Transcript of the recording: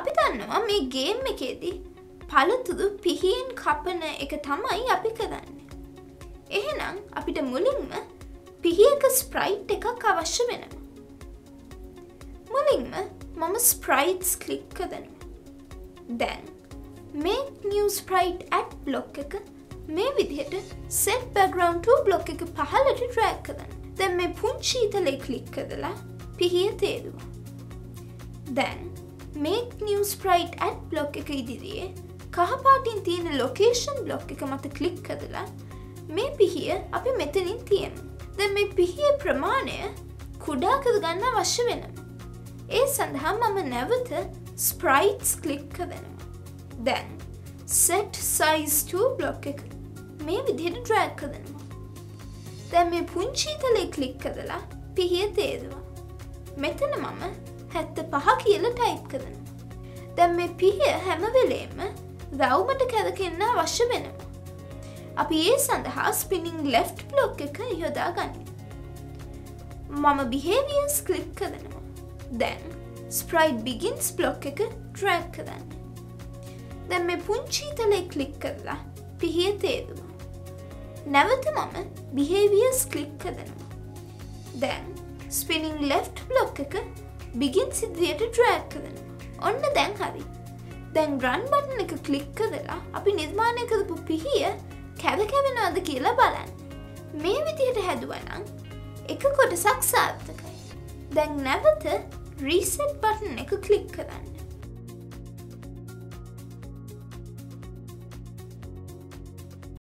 අපි දන්නවා මේ ගේම් එකේදී පළතුරු පිහියෙන් කපන එක තමයි අපි කරන්නේ. එහෙනම් අපිට මුලින්ම පිහියක ස්ප්‍රයිට් එකක් අවශ්‍ය වෙනවා. මුලින්ම මම ස්ප්‍රයිට්ස් කලික් කදනවා. දැන් මේ නිව ස්ප්‍රයිට් ඇට් බ්ලොක් එක මේ විදිහට සෙට් බැග්‍රවන්් බ්ලොක් එක පහලට ට්‍රැක් කදන්න දැන් මේ පුංචීතලේ කලික් කදලා පිහිය තේරුවා. දැන් make new sprite at block එක ඉදිරියේ කහපාටින් තියෙන ලොකේෂන් බ්ලොක් එක මත කලික් කදලා මේ පිහිය අපි මෙතනින් තියෙන. ද මේ පිහිය ප්‍රමාණය කුඩා කර ගන්න අවශ්‍ය වෙනවා. ඒ සඳහා මම නැවත ස්ප්‍රයිට්ස් කලික් කදෙනවා. දැන් සෙට් සයිස්2 බ්ලොක් එක මේ විදිහට ඩ්‍රෑක් කදනවා. දැන් මේ පුංචීතලේ කලික් කදලා පිහිය තේදවා. මෙතන මම හැත්ත පහ කියල ටයිප් කදනවා. දැන් මේ පිහිය හැමවෙලේම රවුමට කැදකෙන්න අවශ්‍ය වෙනවා. අපි ඒ සඳහා ස්පිනිිං ලෙෆ්ට් බ්ලොග් එක යොදා ගන්න. මම බිහේවියස් කලික් කදනවා. දැන් ස්ප්‍රයිඩ් බිගින්ස් බ්ලොග් එක ට්‍රැක් කරන්න. දැන් මේ පුංචීතලේ කලික් කරලා පිහිය තේදුවා. නැවත මම බිහේවියස් කලික් කදනවා. දැන් ස්පිනිිං ලෙෆ්ට් බ්ලොග් එක බිගින් සිද්දියට ට්‍රෑක් කරනවා. ඔන්න දැන් හරි. දැන් රන් බටන එක කලික් කදලා අපි නිර්මාණය කරපු පිහිය කැවකැවෙනවාද කියලා බලන්න. මේ විදිහට හැදුවනං එක කොටසක් සාර්ථකයි. දැන් නැවත රීසෙට් බටන් එක කලික් කරන්න.